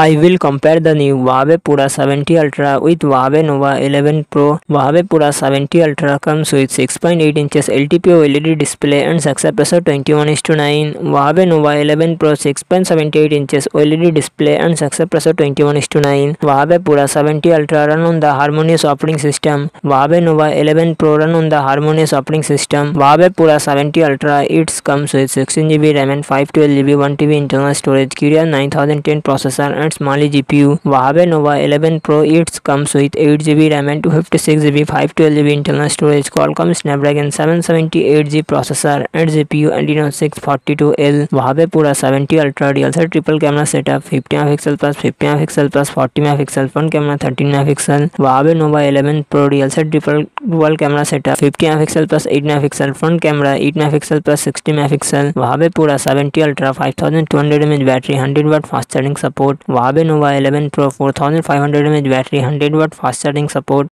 I will compare the new Huawei Pura 70 Ultra with Huawei Nova 11 Pro. Huawei Pura 70 Ultra comes with 6.8 inches LTPO LED display and success ratio 21:9. Huawei Nova 11 Pro 6.78 inches OLED display and success ratio 21:9. Huawei Pura 70 Ultra run on the Harmonious operating system. Huawei Nova 11 Pro run on the Harmonious operating system. Huawei Pura 70 Ultra it comes with 16GB RAM and 512GB 1TB internal storage, Kirin 9010 processor. And Mali G P U Huawei Nova eleven Pro it's comes with eight G B RAM and two fifty six G B five twelve G B internal storage Qualcomm Snapdragon seven seventy eight G processor and G P U एंडीनो six forty two L Huawei Pura seventy Ultra DL sir triple camera setup fifty megapixel plus fifty megapixel plus forty megapixel front camera thirteen megapixel Huawei Nova eleven Pro DL sir triple dual camera setup fifty megapixel plus eight megapixel front camera eight megapixel plus sixty megapixel Huawei Pura seventy Ultra five thousand two hundred M H battery hundred watt fast charging support वहाँ पर Nova eleven Pro four thousand five hundred M battery hundred watt fast charging support